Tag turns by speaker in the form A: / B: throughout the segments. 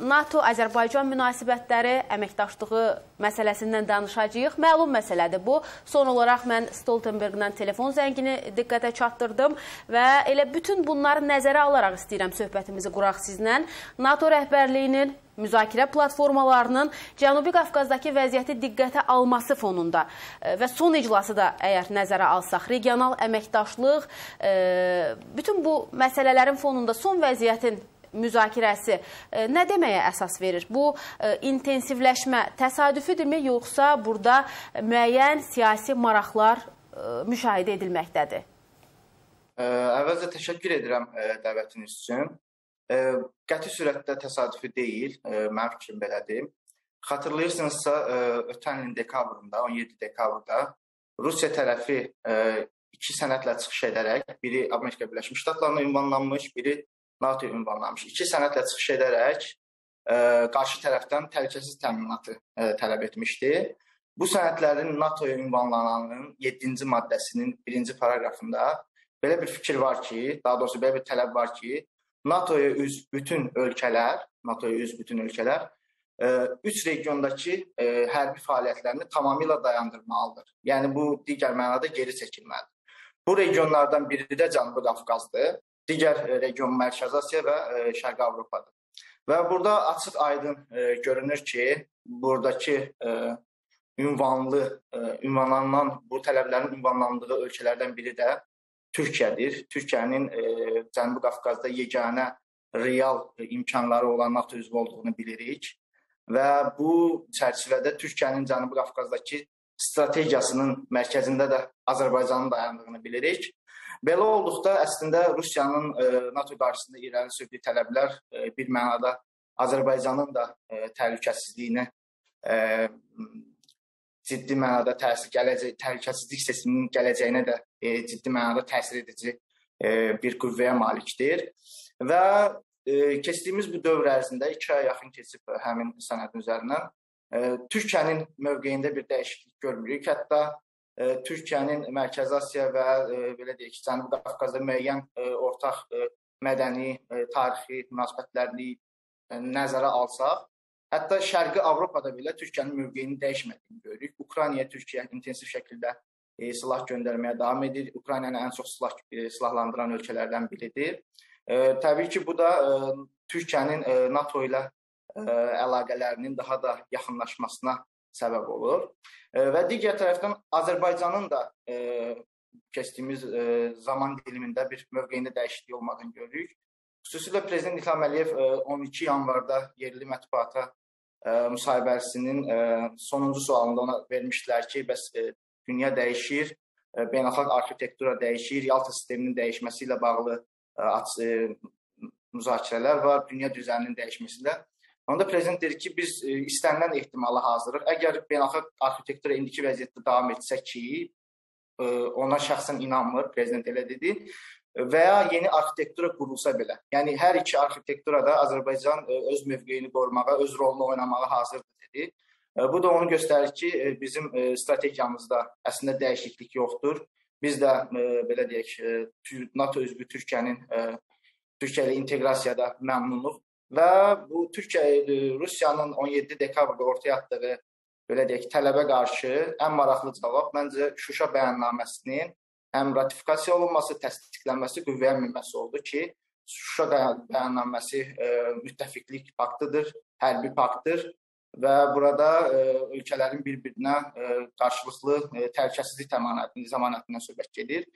A: NATO-Azərbaycan münasibətləri, əməkdaşlığı məsələsindən danışacağıq. Məlum məsələdir bu. Son olaraq mən Stoltenberglə telefon zəngini diqqətə çatdırdım və elə bütün bunları nəzərə alaraq istəyirəm söhbətimizi quraq sizlə. NATO rəhbərliyinin müzakirə platformalarının Cənubi Qafqazdakı vəziyyəti diqqətə alması fonunda e, və son iclası da əgər nəzərə alsaq, regional əməkdaşlıq, e, bütün bu məsələlərin fonunda son vəziyyətin müzakirəsi e, nə deməyə əsas verir? Bu e, intensivləşmə təsadüfidirmi, yoxsa burada müəyyən siyasi maraqlar e, müşahidə edilməkdədir?
B: Əvvəlcə təşəkkür edirəm dəvətiniz üçün. Qəti sürətdə təsadüfi deyil, mənim fikrim belədir. Xatırlayırsınızsa, ötən ilin dekabrında, 17 dekabrda Rusiya tərəfi iki sənədlə çıxış edərək, biri Amerika Birləşmiş Ştatlarına ünvanlanmış, biri NATO ünvanlamış. İki sənədlə çıxış edərək ə, e, qarşı tərəfdən təhlükəsiz təminatı ə, e, tələb etmişdi. Bu sənədlərin NATO-ya ünvanlananın 7-ci maddəsinin 1-ci paraqrafında belə bir fikir var ki, daha doğrusu belə bir tələb var ki, NATO-ya üzv bütün ölkələr, NATO-ya üzv bütün ölkələr ə, e, üç regiondakı ə, hərbi fəaliyyətlərini tamamilə dayandırmalıdır. Yəni bu digər mənada geri çəkilməlidir. Bu regionlardan biri də Cənubi Qafqazdır digər e, region Mərkəzi Asiya və e, Şərqi Avropadır. Və burada açıq aydın e, görünür ki, buradakı ünvanlı, ünvanlanan bu tələblərin ünvanlandığı ölkələrdən biri də Türkiyədir. Türkiyənin Cənubi Qafqazda yeganə real imkanları olan NATO üzvü olduğunu bilirik və bu çərçivədə Türkiyənin Cənubi Qafqazdakı strategiyasının mərkəzində də Azərbaycanın dayandığını bilirik. Belə olduqda əslində Rusiyanın e, NATO qarşısında irəli sürdüyü tələblər e, bir mənada Azərbaycanın da e, təhlükəsizliyinə e, ciddi mənada təsir gələcək təhlükəsizlik sisteminin gələcəyinə də e, ciddi mənada təsir edici e, bir qüvvəyə malikdir. Və e, keçdiyimiz bu dövr ərzində 2 ay yaxın keçib həmin sənədin üzərindən e, Türkiyənin mövqeyində bir dəyişiklik görmürük. Hətta Türkiyənin Mərkəzi Asiya və belə deyək ki, Cənubi Qafqazda müəyyən ortaq mədəni, tarixi münasibətlərini nəzərə alsaq, hətta Şərqi Avropada belə Türkiyənin mövqeyinin dəyişmədiyini görürük. Ukraynaya Türkiyə intensiv şəkildə silah göndərməyə davam edir. Ukraynanı ən çox silah silahlandıran ölkələrdən biridir. Təbii ki, bu da Türkiyənin NATO ilə əlaqələrinin daha da yaxınlaşmasına səbəb olur. Və digər tərəfdən Azərbaycanın da e, keçdiyimiz e, zaman dilimində bir mövqeyində dəyişiklik olmadığını görürük. Xüsusilə prezident İlham Əliyev e, 12 yanvarda yerli mətbuata e, müsahibəsinin e, sonuncu sualında ona vermişdilər ki, bəs e, dünya dəyişir, e, beynəlxalq arxitektura dəyişir, Yalta sisteminin dəyişməsi ilə bağlı e, e, müzakirələr var, dünya düzəninin dəyişməsi ilə. Onda prezident dedi ki, biz e, istənilən ehtimala hazırıq. Əgər beynəlxalq arxitektura indiki vəziyyətdə davam etsə ki, e, ona şəxsən inanmır, prezident elə dedi və ya yeni arxitektura qurulsa belə. Yəni hər iki arxitektura da Azərbaycan e, öz mövqeyini qorumağa, öz rolunu oynamağa hazırdır dedi. Bu da onu göstərir ki, bizim strategiyamızda əslində dəyişiklik yoxdur. Biz də belə deyək, NATO üzvü Türkiyənin Türkiyə ilə inteqrasiyada məmnunuq və bu Türkiyə e, Rusiyanın 17 dekabrda ortaya atdığı belə deyək tələbə qarşı ən maraqlı cavab məncə Şuşa bəyannaməsinin həm ratifikasiya olunması, təsdiqlənməsi, qüvvəyə minməsi oldu ki, Şuşa bəyannaməsi e, müttəfiqlik paktıdır, hərbi paktdır və burada e, ölkələrin bir-birinə e, qarşılıqlı e, təhlükəsizlik təminatı zəmanətindən söhbət gedir.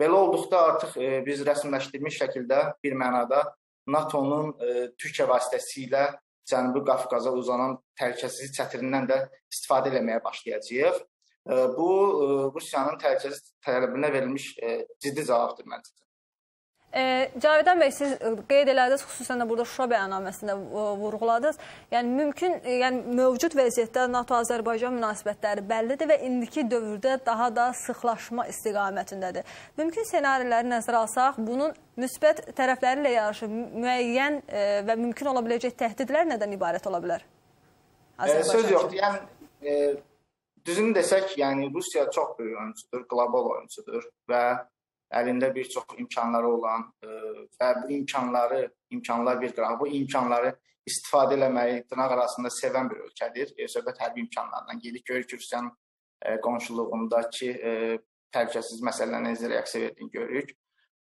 B: Belə olduqda artıq e, biz rəsmiləşdirilmiş şəkildə bir mənada NATO-nun e, Türkiyə vasitəsilə Cənubi Qafqaza uzanan təhlükəsizlik çətirindən də istifadə etməyə başlayacağıq. E, bu e, Rusiyanın təhlükəsizlik tələbinə verilmiş ciddi cavabdır məncə.
C: E, Cavidan bəy, siz qeyd elədiniz, xüsusən də burada Şuşa bəyannaməsində vurğuladınız. Yəni mümkün, yəni mövcud vəziyyətdə NATO-Azərbaycan münasibətləri bəllidir və indiki dövrdə daha da sıxlaşma istiqamətindədir. Mümkün ssenariləri nəzərə alsaq, bunun müsbət tərəfləri ilə yanaşı müəyyən e, və mümkün ola biləcək təhdidlər nədən ibarət ola bilər?
B: E, söz yoxdur. Yəni e, düzünü desək, yəni Rusiya çox böyük oyunçudur, qlobal oyunçudur və əlində bir çox imkanları olan ə, e, və bu imkanları, imkanlar bir qıraq, bu imkanları istifadə eləməyi dırnaq arasında sevən bir ölkədir. E, söhbət hərbi imkanlarından gedir. Ki, Rusiyanın e, qonşuluğundakı təhlükəsizlik məsələlərinə necə reaksiya verdiyini görürük.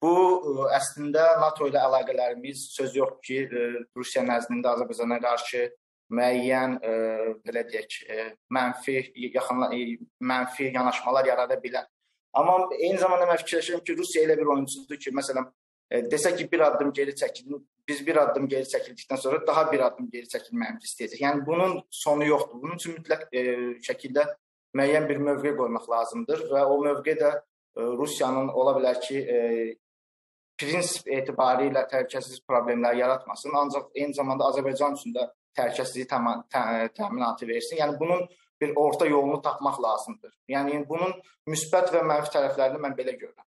B: Bu ə, əslində NATO ilə əlaqələrimiz söz yox ki, ə, Rusiya nəzdində Azərbaycana qarşı müəyyən ə, belə deyək, ə, mənfi yaxın mənfi yanaşmalar yarada bilər. Amma eyni zamanda mən fikirləşirəm ki, Rusiya elə bir oyunçudur ki, məsələn, ə, desək ki, bir addım geri çəkilin, biz bir addım geri çəkildikdən sonra daha bir addım geri çəkilməyimizi istəyəcək. Yəni bunun sonu yoxdur. Bunun üçün mütləq ə, şəkildə müəyyən bir mövqe qoymaq lazımdır və o mövqe də ə, Rusiyanın ola bilər ki, ə, prinsip etibarilə təhlükəsizlik problemləri yaratmasın, ancaq eyni zamanda Azərbaycan üçün də təhlükəsizlik təminatı versin. Yəni bunun bir orta yolunu tapmaq lazımdır. Yəni bunun müsbət və mənfi tərəflərini mən belə görürəm.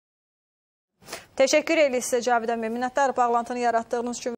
C: Təşəkkür edirik sizə Cavidən bəy. Minnətdarıq bağlantını yaratdığınız üçün.